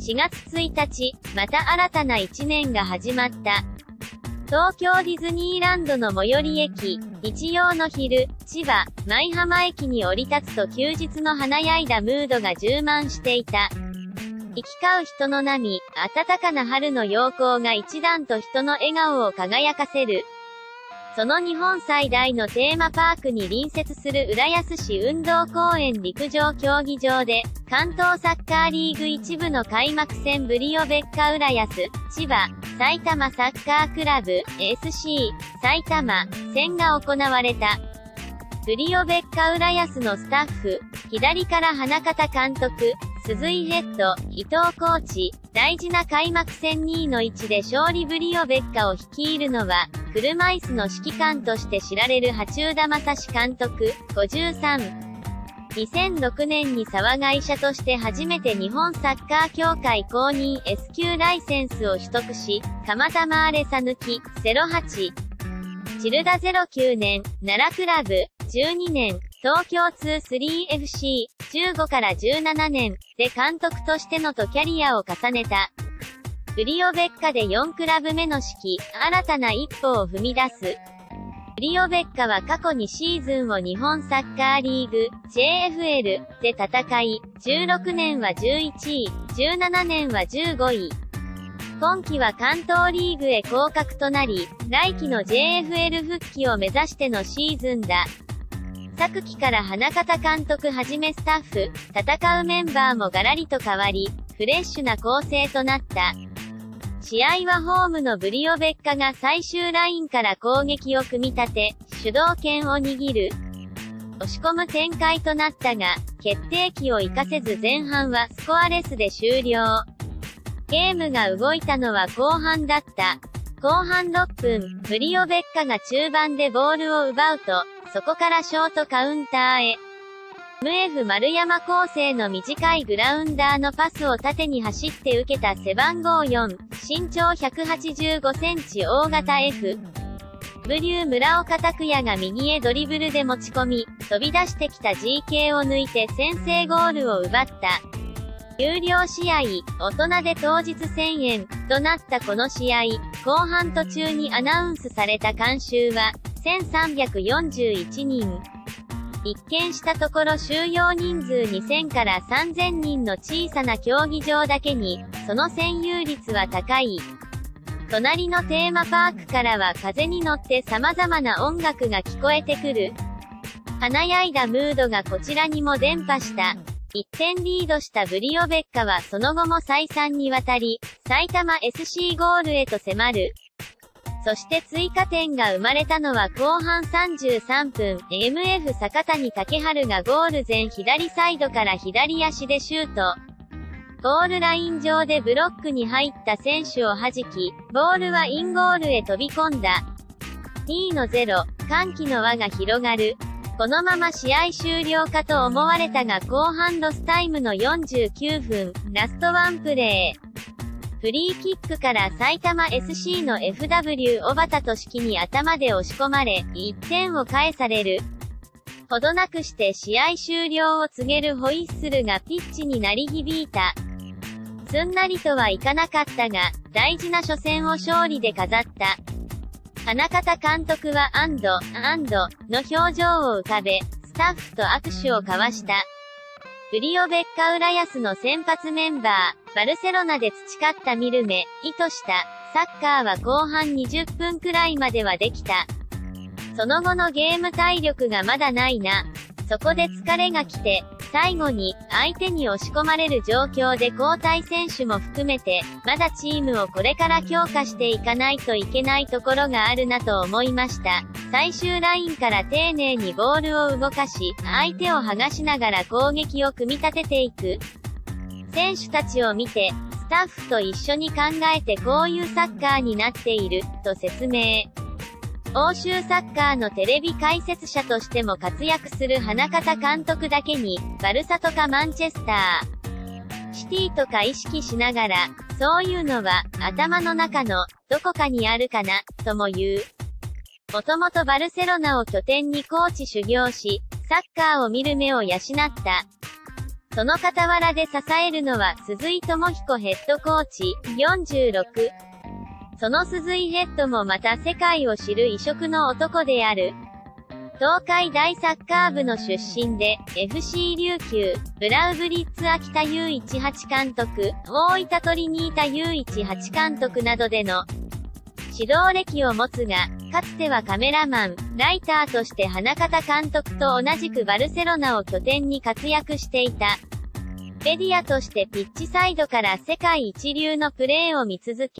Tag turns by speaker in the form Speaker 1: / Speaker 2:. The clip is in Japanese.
Speaker 1: 4月1日、また新たな1年が始まった。東京ディズニーランドの最寄り駅、日曜の昼、千葉、舞浜駅に降り立つと休日の華やいだムードが充満していた。行き交う人の波、暖かな春の陽光が一段と人の笑顔を輝かせる。その日本最大のテーマパークに隣接する浦安市運動公園陸上競技場で、関東サッカーリーグ一部の開幕戦ブリオベッカ浦安、千葉、埼玉サッカークラブ、SC、埼玉、戦が行われた。ブリオベッカ浦安のスタッフ、左から花形監督、鈴井ヘッド、伊藤コーチ、大事な開幕戦2位の位置で勝利ぶりをベッカを率いるのは、車椅子の指揮官として知られる八中田正史監督、53。2006年に沢会社として初めて日本サッカー協会公認 S 級ライセンスを取得し、蒲田マーレサ抜き、08。チルダ09年、奈良クラブ、12年、東京 23FC、15から17年、で監督としてのとキャリアを重ねた。フリオベッカで4クラブ目の指揮、新たな一歩を踏み出す。フリオベッカは過去にシーズンを日本サッカーリーグ、JFL で戦い、16年は11位、17年は15位。今季は関東リーグへ降格となり、来季の JFL 復帰を目指してのシーズンだ。昨季から花形監督はじめスタッフ、戦うメンバーもガラリと変わり、フレッシュな構成となった。試合はホームのブリオベッカが最終ラインから攻撃を組み立て、主導権を握る。押し込む展開となったが、決定機を活かせず前半はスコアレスで終了。ゲームが動いたのは後半だった。後半6分、ブリオベッカが中盤でボールを奪うと、そこからショートカウンターへ。ムエフ丸山構成の短いグラウンダーのパスを縦に走って受けた背番号4、身長185センチ大型 F。ブリュー村岡拓也が右へドリブルで持ち込み、飛び出してきた GK を抜いて先制ゴールを奪った。有料試合、大人で当日1000円、となったこの試合、後半途中にアナウンスされた監修は、1341人。一見したところ収容人数2000から3000人の小さな競技場だけに、その占有率は高い。隣のテーマパークからは風に乗って様々な音楽が聞こえてくる。華やいだムードがこちらにも伝播した。1点リードしたブリオベッカはその後も再三にわたり、埼玉 SC ゴールへと迫る。そして追加点が生まれたのは後半33分、MF 坂谷竹春がゴール前左サイドから左足でシュート。ゴールライン上でブロックに入った選手を弾き、ボールはインゴールへ飛び込んだ。2の0、歓喜の輪が広がる。このまま試合終了かと思われたが後半ロスタイムの49分、ラストワンプレー。フリーキックから埼玉 SC の FW 小畑と式に頭で押し込まれ、1点を返される。ほどなくして試合終了を告げるホイッスルがピッチに鳴り響いた。すんなりとはいかなかったが、大事な初戦を勝利で飾った。花形監督は安堵、安堵の表情を浮かべ、スタッフと握手を交わした。ブリオベッカ・ウラヤスの先発メンバー、バルセロナで培った見る目、意図した、サッカーは後半20分くらいまではできた。その後のゲーム体力がまだないな。そこで疲れが来て、最後に、相手に押し込まれる状況で交代選手も含めて、まだチームをこれから強化していかないといけないところがあるなと思いました。最終ラインから丁寧にボールを動かし、相手を剥がしながら攻撃を組み立てていく。選手たちを見て、スタッフと一緒に考えてこういうサッカーになっている、と説明。欧州サッカーのテレビ解説者としても活躍する花形監督だけに、バルサとかマンチェスター、シティとか意識しながら、そういうのは、頭の中の、どこかにあるかな、とも言う。もともとバルセロナを拠点にコーチ修行し、サッカーを見る目を養った。その傍らで支えるのは鈴井智彦ヘッドコーチ、46。その鈴井ヘッドもまた世界を知る異色の男である。東海大サッカー部の出身で、FC 琉球、ブラウブリッツ秋田雄一八監督、大分トリニータ雄一八監督などでの指導歴を持つが、かつてはカメラマン、ライターとして花形監督と同じくバルセロナを拠点に活躍していた。メディアとしてピッチサイドから世界一流のプレーを見続け、